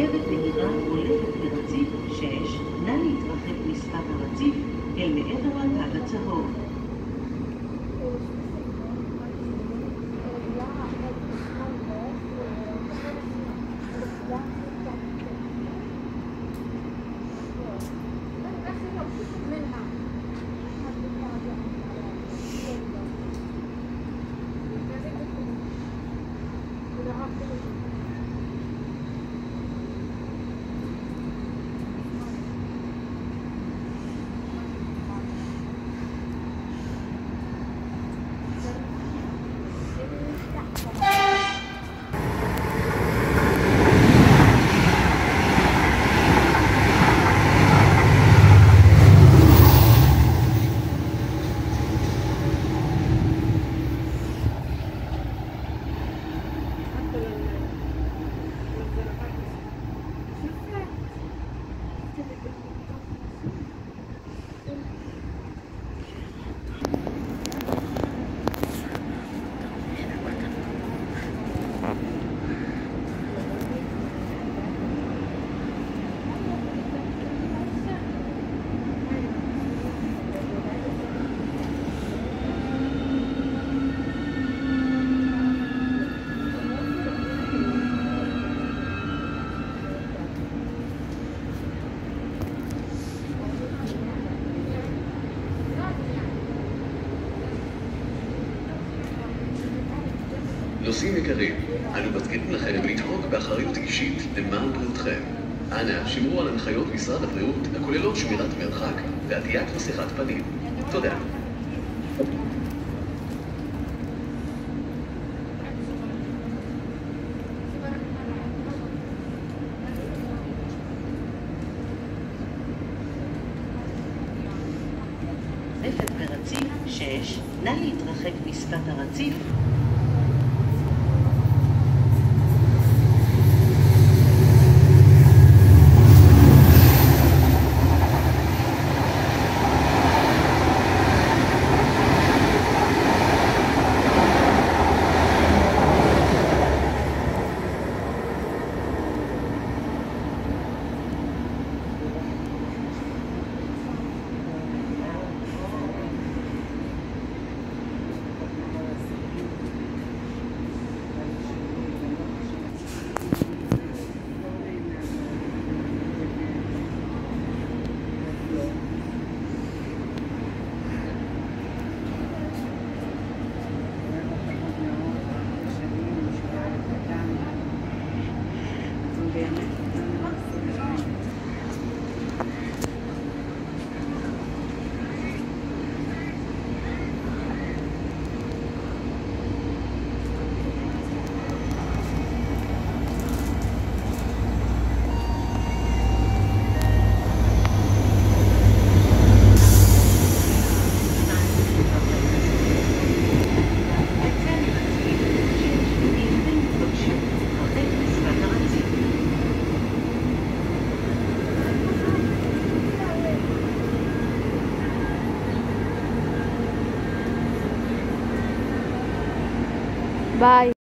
רכבת מהירה הולכת לרציף 6, נא להתרחק משפת הרציף אל מעבר לגג הצהוב. Thank you. נוסעים יקרים, אנו מזכירים לכם לנהוג באחריות אישית למען בריאותכם. אנא, שמרו על הנחיות משרד הבריאות הכוללות שמירת מרחק ועטיית מסכת פנים. תודה. רפת ברציף 6, נא להתרחק משפת הרציף Bye.